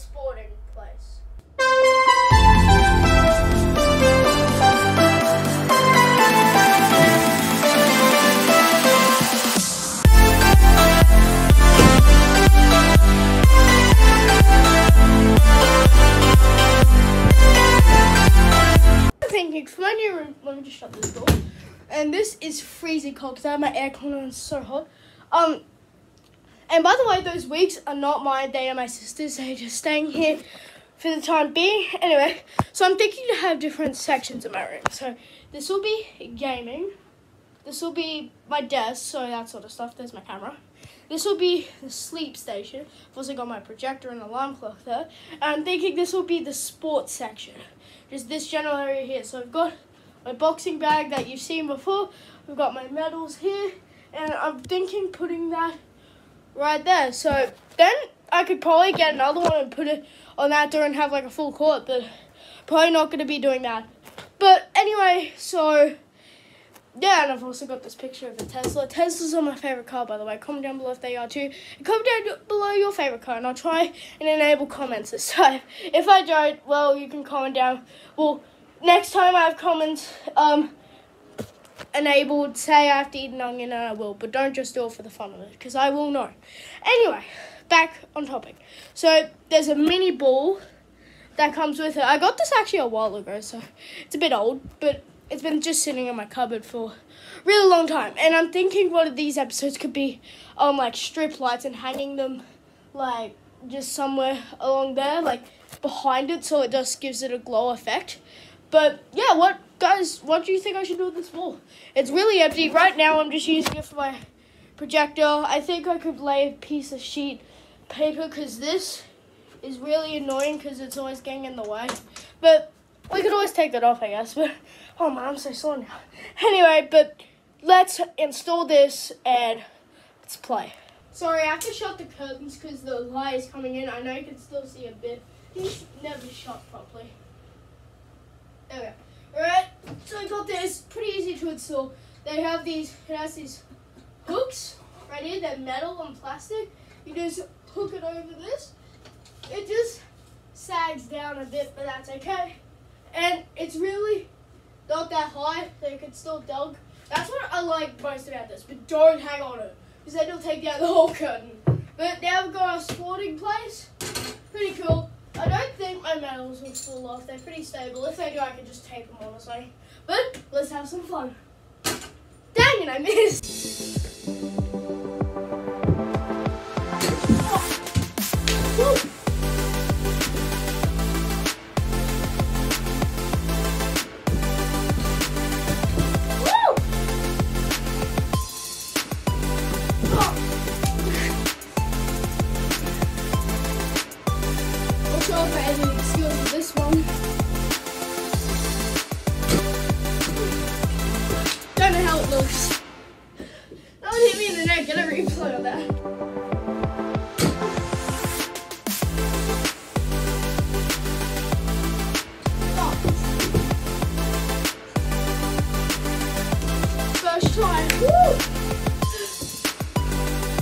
sporting place. you. let me just shut this door. And this is freezing cold because I have my aircon on, it's so hot. Um, and by the way, those weeks are not mine. They are my sister's. They're just staying here for the time being. Anyway, so I'm thinking to have different sections in my room. So this will be gaming. This will be my desk, so that sort of stuff. There's my camera. This will be the sleep station. I've also got my projector and alarm clock there. And I'm thinking this will be the sports section. Just this general area here. So I've got my boxing bag that you've seen before. We've got my medals here. And I'm thinking putting that right there. So then I could probably get another one and put it on that door and have like a full court. But probably not going to be doing that. But anyway, so yeah, and I've also got this picture of a Tesla. Teslas are my favorite car, by the way. Comment down below if they are too. And comment down below your favorite car, and I'll try and enable comments this time. If I don't, well, you can comment down. Well, next time I have comments um, enabled, say I have to eat an onion, and I will. But don't just do it for the fun of it, because I will know. Anyway, back on topic. So, there's a mini ball that comes with it. I got this actually a while ago, so it's a bit old, but it's been just sitting in my cupboard for a really long time. And I'm thinking one of these episodes could be on like strip lights and hanging them like just somewhere along there, like behind it, so it just gives it a glow effect. But yeah, what guys, what do you think I should do with this wall? It's really empty right now. I'm just using it for my projector. I think I could lay a piece of sheet paper because this is really annoying because it's always getting in the way. But we could always take that off, I guess. But oh man, I'm so slow now. Anyway, but let's install this and let's play. Sorry, I have to shut the curtains because the light is coming in. I know you can still see a bit. These never shut properly. There we go. Alright, so I got this. Pretty easy to install. They have these, it has these hooks right here. They're metal and plastic. You just hook it over this. It just sags down a bit, but that's okay and it's really not that high, you can still dug. That's what I like most about this, but don't hang on it, because then it'll take down the whole curtain. But now we've got our sporting place. Pretty cool. I don't think my They're pretty stable. If they do, I can just tape them something. But let's have some fun. Dang it, I missed.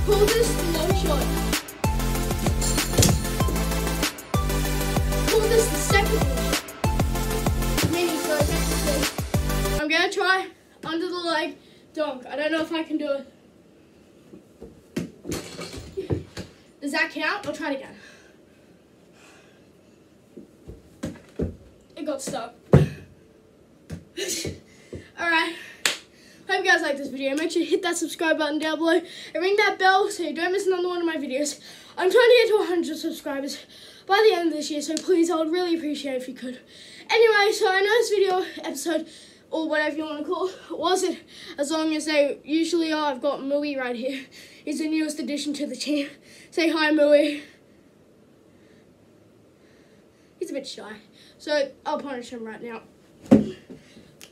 Pull this low shot. Pull this the second one. Mini so. I'm gonna try under the leg dunk. I don't know if I can do it. Does that count? I'll try it again. It got stuck. Alright. Hope you guys like this video. Make sure you hit that subscribe button down below and ring that bell so you don't miss another one of my videos. I'm trying to get to 100 subscribers by the end of this year, so please, I would really appreciate if you could. Anyway, so I know this video episode, or whatever you want to call it, was it? as long as they usually are. I've got Mui right here. He's the newest addition to the team. Say hi, Mui. He's a bit shy, so I'll punish him right now.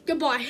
Goodbye.